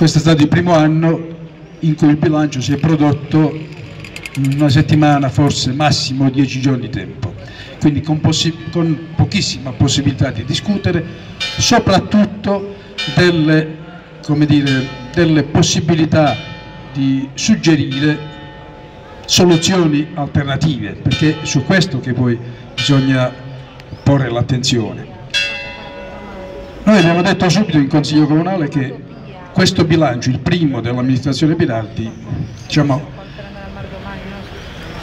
questo è stato il primo anno in cui il bilancio si è prodotto in una settimana, forse massimo dieci giorni di tempo, quindi con, con pochissima possibilità di discutere, soprattutto delle, dire, delle possibilità di suggerire soluzioni alternative, perché è su questo che poi bisogna porre l'attenzione. Noi abbiamo detto subito in Consiglio Comunale che questo bilancio, il primo dell'amministrazione Binardi, diciamo,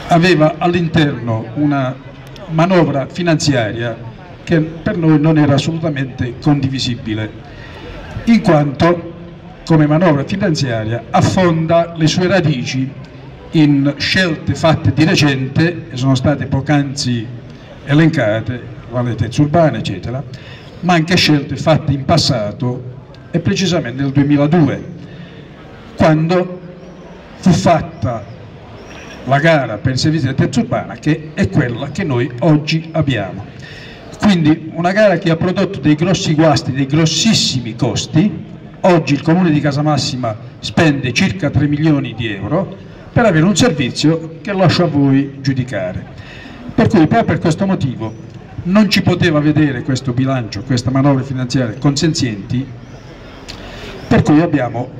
aveva all'interno una manovra finanziaria che per noi non era assolutamente condivisibile, in quanto come manovra finanziaria affonda le sue radici in scelte fatte di recente, che sono state poc'anzi elencate, quale terza urbana, eccetera, ma anche scelte fatte in passato e precisamente nel 2002, quando fu fatta la gara per il servizio di terza urbana che è quella che noi oggi abbiamo. Quindi una gara che ha prodotto dei grossi guasti, dei grossissimi costi, oggi il comune di Casamassima spende circa 3 milioni di euro per avere un servizio che lascio a voi giudicare. Per cui proprio per questo motivo non ci poteva vedere questo bilancio, questa manovra finanziaria consenzienti per cui abbiamo,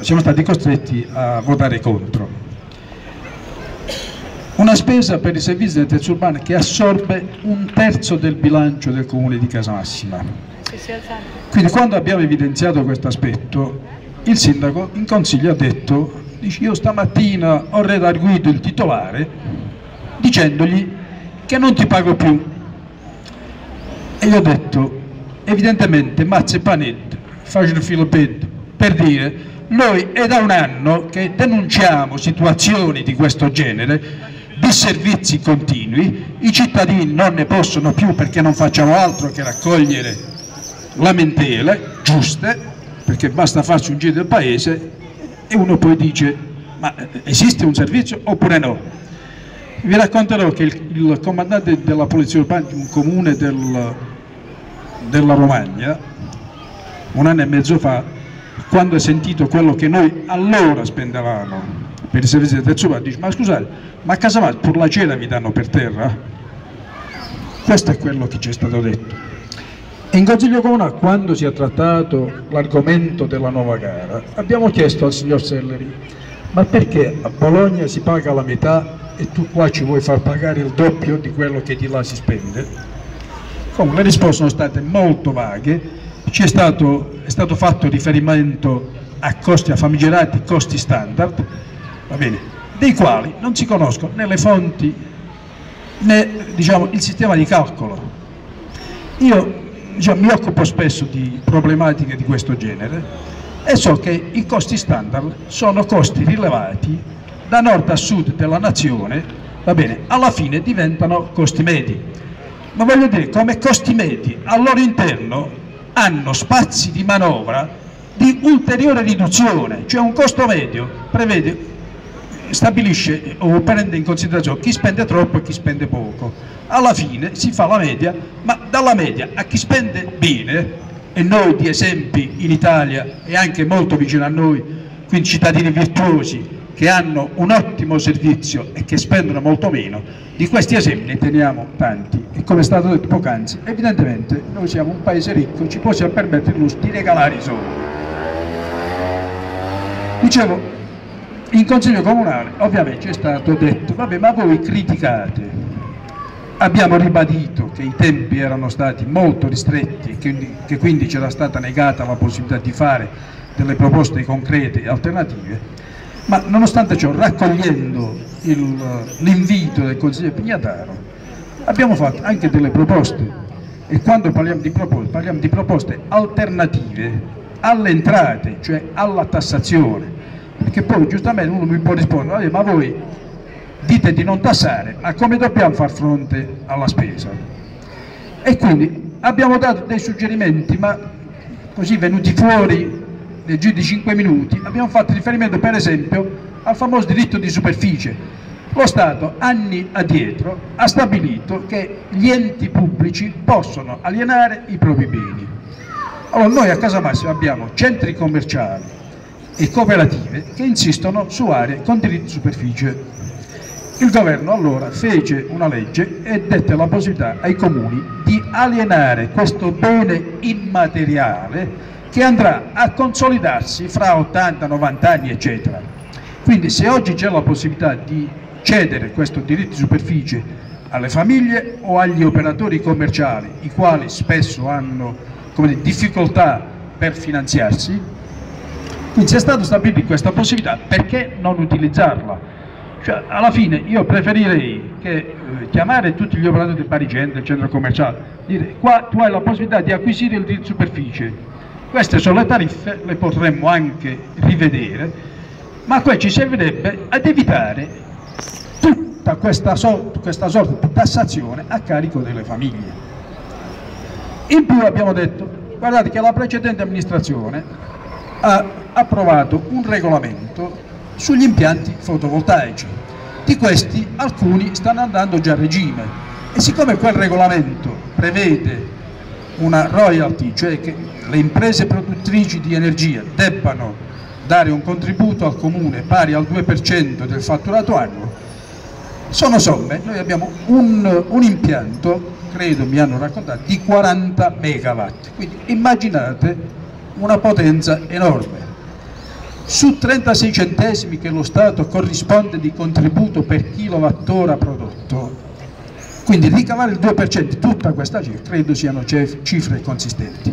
siamo stati costretti a votare contro. Una spesa per i servizi delle terze urbane che assorbe un terzo del bilancio del comune di Casamassima. Quindi quando abbiamo evidenziato questo aspetto, il sindaco in consiglio ha detto, dice, io stamattina ho redarguito il titolare dicendogli che non ti pago più. E gli ho detto, evidentemente Mazze Panetti facile filo per dire noi è da un anno che denunciamo situazioni di questo genere di servizi continui, i cittadini non ne possono più perché non facciamo altro che raccogliere lamentele giuste, perché basta farsi un giro del paese e uno poi dice ma esiste un servizio oppure no? Vi racconterò che il, il comandante della polizia urbana di un comune del, della Romagna un anno e mezzo fa, quando ha sentito quello che noi allora spendevamo per i servizi del terzo urbano, dice ma scusate, ma a casa Casamata pur la cena vi danno per terra? Questo è quello che ci è stato detto. In Consiglio Comunale, quando si è trattato l'argomento della nuova gara, abbiamo chiesto al signor Selleri, ma perché a Bologna si paga la metà e tu qua ci vuoi far pagare il doppio di quello che di là si spende? Comunque le risposte sono state molto vaghe stato, è stato fatto riferimento a costi, a famigerati costi standard, bene, dei quali non si conoscono né le fonti né diciamo, il sistema di calcolo. Io diciamo, mi occupo spesso di problematiche di questo genere e so che i costi standard sono costi rilevati da nord a sud della nazione, bene, alla fine diventano costi medi. Ma voglio dire, come costi medi al loro interno hanno spazi di manovra di ulteriore riduzione, cioè un costo medio prevede, stabilisce o prende in considerazione chi spende troppo e chi spende poco. Alla fine si fa la media, ma dalla media a chi spende bene, e noi di esempi in Italia e anche molto vicino a noi, quindi cittadini virtuosi che hanno un ottimo servizio e che spendono molto meno, di questi esempi ne teniamo tanti come è stato detto poc'anzi, evidentemente noi siamo un paese ricco, ci possiamo permettere il lusso di regalare i soldi. Dicevo, in Consiglio Comunale ovviamente è stato detto, vabbè ma voi criticate, abbiamo ribadito che i tempi erano stati molto ristretti che, che quindi c'era stata negata la possibilità di fare delle proposte concrete e alternative, ma nonostante ciò raccogliendo l'invito del consigliere Pignataro abbiamo fatto anche delle proposte. E quando parliamo di proposte parliamo di proposte alternative alle entrate, cioè alla tassazione. Perché poi giustamente uno mi può rispondere ma voi dite di non tassare ma come dobbiamo far fronte alla spesa? E quindi abbiamo dato dei suggerimenti ma così venuti fuori nel giro di 5 minuti abbiamo fatto riferimento per esempio al famoso diritto di superficie. Lo Stato anni addietro ha stabilito che gli enti pubblici possono alienare i propri beni. Allora noi a Casa Massima abbiamo centri commerciali e cooperative che insistono su aree con diritti di superficie. Il governo allora fece una legge e dette la possibilità ai comuni di alienare questo bene immateriale che andrà a consolidarsi fra 80-90 anni eccetera. Quindi se oggi c'è la possibilità di cedere questo diritto di superficie alle famiglie o agli operatori commerciali, i quali spesso hanno dire, difficoltà per finanziarsi, quindi se è stato stabilito questa possibilità, perché non utilizzarla? Cioè, alla fine io preferirei che eh, chiamare tutti gli operatori del Parigente, del centro commerciale, dire qua tu hai la possibilità di acquisire il diritto di superficie, queste sono le tariffe, le potremmo anche rivedere, ma qui ci servirebbe ad evitare tutta questa, so questa sorta di tassazione a carico delle famiglie. In più abbiamo detto, guardate che la precedente amministrazione ha approvato un regolamento sugli impianti fotovoltaici. Di questi alcuni stanno andando già a regime e siccome quel regolamento prevede una royalty, cioè che le imprese produttrici di energia debbano dare un contributo al comune pari al 2% del fatturato annuo, sono somme, noi abbiamo un, un impianto, credo mi hanno raccontato, di 40 megawatt, quindi immaginate una potenza enorme. Su 36 centesimi che lo Stato corrisponde di contributo per kilowattora prodotto, quindi ricavare il 2% di tutta questa cifra credo siano cifre consistenti.